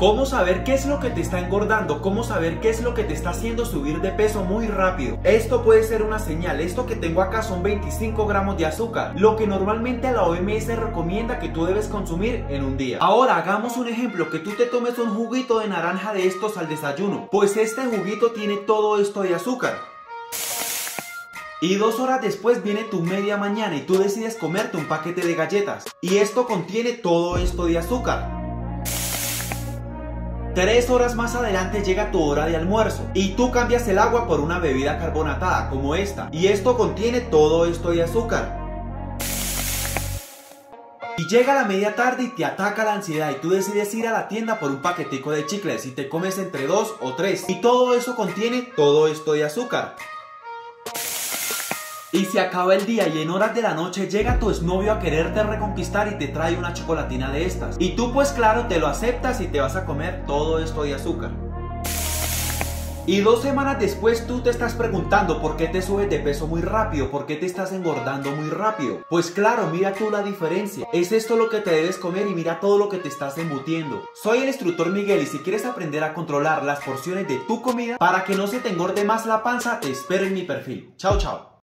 ¿Cómo saber qué es lo que te está engordando? ¿Cómo saber qué es lo que te está haciendo subir de peso muy rápido? Esto puede ser una señal. Esto que tengo acá son 25 gramos de azúcar, lo que normalmente la OMS recomienda que tú debes consumir en un día. Ahora hagamos un ejemplo, que tú te tomes un juguito de naranja de estos al desayuno. Pues este juguito tiene todo esto de azúcar. Y dos horas después viene tu media mañana y tú decides comerte un paquete de galletas. Y esto contiene todo esto de azúcar. Tres horas más adelante llega tu hora de almuerzo y tú cambias el agua por una bebida carbonatada como esta y esto contiene todo esto de azúcar. Y llega la media tarde y te ataca la ansiedad y tú decides ir a la tienda por un paquetico de chicles y te comes entre dos o tres y todo eso contiene todo esto de azúcar. Y se acaba el día y en horas de la noche llega tu exnovio a quererte reconquistar y te trae una chocolatina de estas. Y tú pues claro te lo aceptas y te vas a comer todo esto de azúcar. Y dos semanas después tú te estás preguntando por qué te subes de peso muy rápido, por qué te estás engordando muy rápido. Pues claro, mira tú la diferencia. Es esto lo que te debes comer y mira todo lo que te estás embutiendo. Soy el instructor Miguel y si quieres aprender a controlar las porciones de tu comida para que no se te engorde más la panza, te espero en mi perfil. Chao, chao.